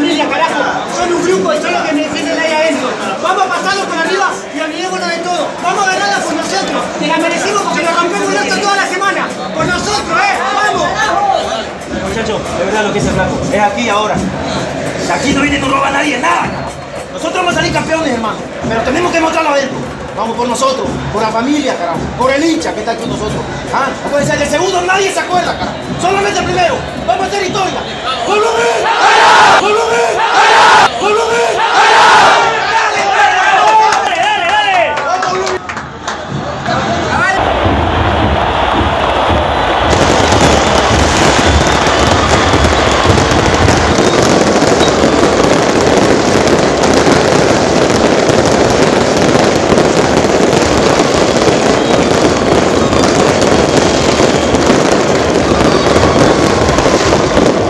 familia, carajo. Son un grupo y son los que me defienden ahí adentro. Vamos a pasarlo por arriba y olvidémonos de todo. Vamos a agarrarla por nosotros. Te la merecimos porque nos rompemos el otro toda la semana. Por nosotros, ¿eh? ¡Vamos! Muchachos, de verdad lo que es el flaco. Es aquí ahora. De aquí no viene y no roba a nadie, nada. Nosotros vamos a salir campeones, hermano. Pero tenemos que mostrarlo adentro. Pues. Vamos por nosotros, por la familia, carajo. Por el hincha que está con nosotros. Ah, puede ser, del segundo nadie se acuerda, carajo. Solamente el primero. Vamos a hacer historia.